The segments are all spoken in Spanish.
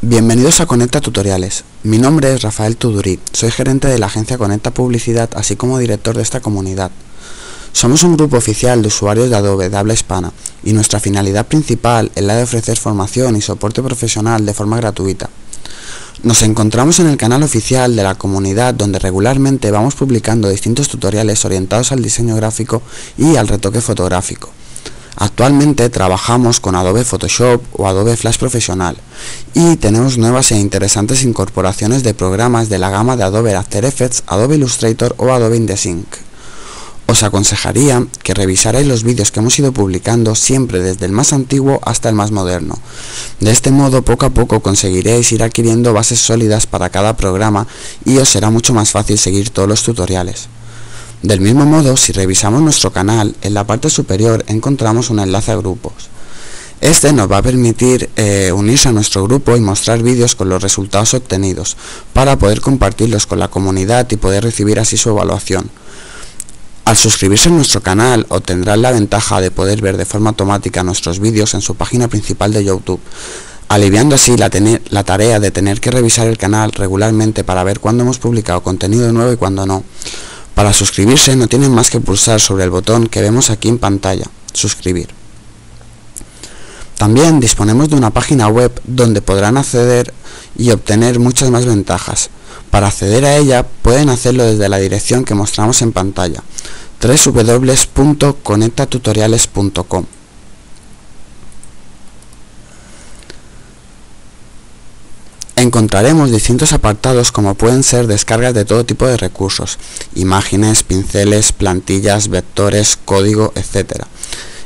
Bienvenidos a Conecta Tutoriales. Mi nombre es Rafael Tudurí, soy gerente de la agencia Conecta Publicidad, así como director de esta comunidad. Somos un grupo oficial de usuarios de Adobe de habla hispana y nuestra finalidad principal es la de ofrecer formación y soporte profesional de forma gratuita. Nos encontramos en el canal oficial de la comunidad donde regularmente vamos publicando distintos tutoriales orientados al diseño gráfico y al retoque fotográfico. Actualmente trabajamos con Adobe Photoshop o Adobe Flash Profesional y tenemos nuevas e interesantes incorporaciones de programas de la gama de Adobe After Effects, Adobe Illustrator o Adobe InDesign. Os aconsejaría que revisarais los vídeos que hemos ido publicando siempre desde el más antiguo hasta el más moderno. De este modo poco a poco conseguiréis ir adquiriendo bases sólidas para cada programa y os será mucho más fácil seguir todos los tutoriales. Del mismo modo, si revisamos nuestro canal, en la parte superior encontramos un enlace a grupos. Este nos va a permitir eh, unirse a nuestro grupo y mostrar vídeos con los resultados obtenidos, para poder compartirlos con la comunidad y poder recibir así su evaluación. Al suscribirse a nuestro canal obtendrán la ventaja de poder ver de forma automática nuestros vídeos en su página principal de YouTube, aliviando así la, la, tarea de tener que revisar el canal regularmente para ver cuándo hemos publicado contenido nuevo y cuándo no. Para suscribirse no tienen más que pulsar sobre el botón que vemos aquí en pantalla, suscribir. También disponemos de una página web donde podrán acceder y obtener muchas más ventajas. Para acceder a ella pueden hacerlo desde la dirección que mostramos en pantalla www.conectatutoriales.com Encontraremos distintos apartados como pueden ser descargas de todo tipo de recursos, imágenes, pinceles, plantillas, vectores, código, etc.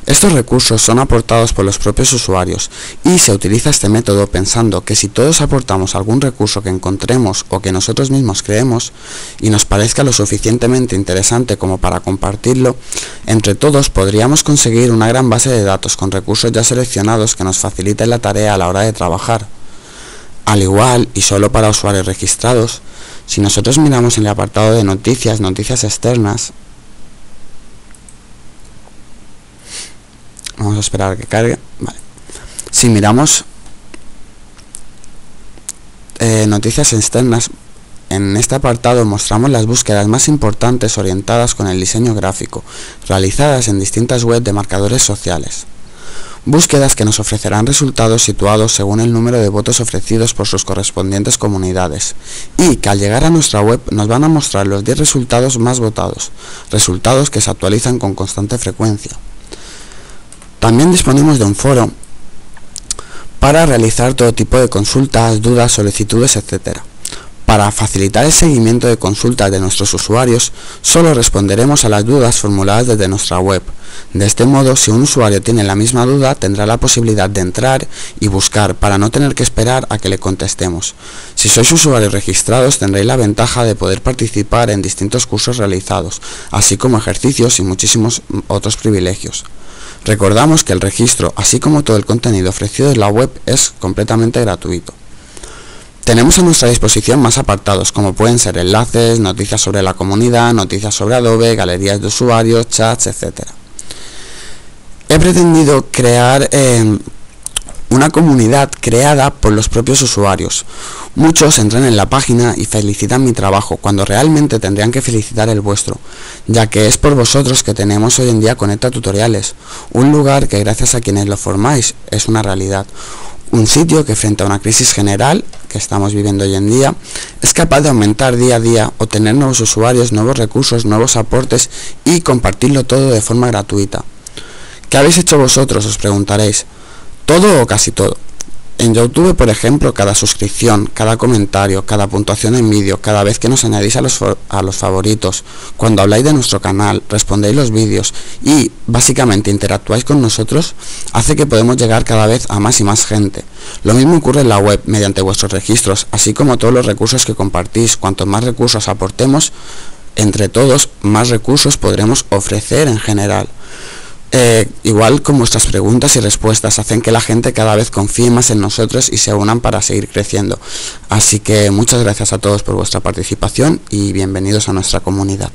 Estos recursos son aportados por los propios usuarios y se utiliza este método pensando que si todos aportamos algún recurso que encontremos o que nosotros mismos creemos y nos parezca lo suficientemente interesante como para compartirlo, entre todos podríamos conseguir una gran base de datos con recursos ya seleccionados que nos faciliten la tarea a la hora de trabajar. Al igual, y solo para usuarios registrados, si nosotros miramos en el apartado de noticias, noticias externas, vamos a esperar a que cargue, vale. Si miramos eh, noticias externas, en este apartado mostramos las búsquedas más importantes orientadas con el diseño gráfico, realizadas en distintas webs de marcadores sociales búsquedas que nos ofrecerán resultados situados según el número de votos ofrecidos por sus correspondientes comunidades y que al llegar a nuestra web nos van a mostrar los 10 resultados más votados, resultados que se actualizan con constante frecuencia. También disponemos de un foro para realizar todo tipo de consultas, dudas, solicitudes, etc. Para facilitar el seguimiento de consultas de nuestros usuarios, solo responderemos a las dudas formuladas desde nuestra web. De este modo, si un usuario tiene la misma duda, tendrá la posibilidad de entrar y buscar para no tener que esperar a que le contestemos. Si sois usuarios registrados, tendréis la ventaja de poder participar en distintos cursos realizados, así como ejercicios y muchísimos otros privilegios. Recordamos que el registro, así como todo el contenido ofrecido en la web, es completamente gratuito. Tenemos a nuestra disposición más apartados, como pueden ser enlaces, noticias sobre la comunidad, noticias sobre Adobe, galerías de usuarios, chats, etc. He pretendido crear eh, una comunidad creada por los propios usuarios. Muchos entran en la página y felicitan mi trabajo, cuando realmente tendrían que felicitar el vuestro, ya que es por vosotros que tenemos hoy en día Conecta Tutoriales, un lugar que gracias a quienes lo formáis es una realidad, un sitio que frente a una crisis general que estamos viviendo hoy en día es capaz de aumentar día a día, obtener nuevos usuarios, nuevos recursos, nuevos aportes y compartirlo todo de forma gratuita. ¿Qué habéis hecho vosotros? Os preguntaréis. Todo o casi todo. En YouTube, por ejemplo, cada suscripción, cada comentario, cada puntuación en vídeo, cada vez que nos añadís a los, a los favoritos, cuando habláis de nuestro canal, respondéis los vídeos y básicamente interactuáis con nosotros, hace que podemos llegar cada vez a más y más gente. Lo mismo ocurre en la web, mediante vuestros registros, así como todos los recursos que compartís. Cuanto más recursos aportemos, entre todos, más recursos podremos ofrecer en general. Eh, igual con vuestras preguntas y respuestas hacen que la gente cada vez confíe más en nosotros y se unan para seguir creciendo. Así que muchas gracias a todos por vuestra participación y bienvenidos a nuestra comunidad.